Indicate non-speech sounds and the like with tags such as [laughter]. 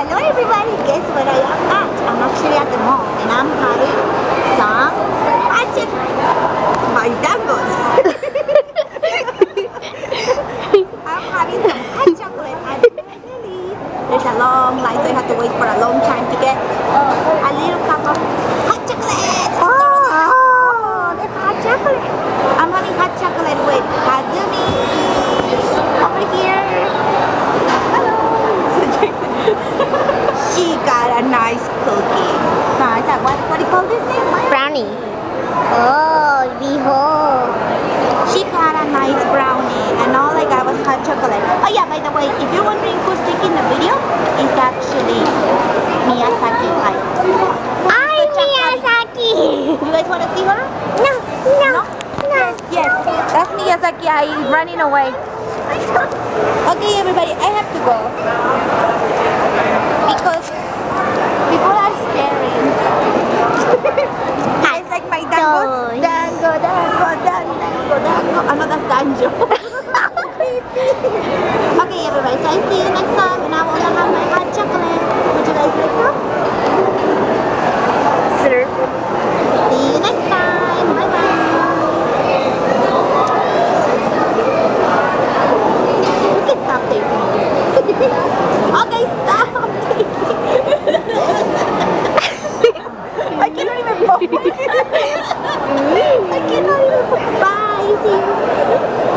Hello everybody, guess where I am at? I'm actually at the mall and I'm having some hot my dangos. [laughs] I'm having some hot chocolate at Lily's. There's a long line so I have to wait for a long time to get nice cookie. Nice. Uh, What, what do you call this thing? Brownie. Oh, behold. She got a nice brownie and all I got was hot chocolate. Oh yeah, by the way, if you're wondering who's taking the video, it's actually Miyazaki. I'm Miyazaki. [laughs] You guys want to see her? No, no, no. Yes, that's Miyazaki I'm running away. [laughs] Okay, everybody, I have to go another dungeon. okay, everybody. So I see you next time, and I will have my hot chocolate. Would you guys like some? Sir. See you next time. Bye bye. You can stop taking. okay, stop taking. I cannot even focus. I cannot even focus. Beijinhos.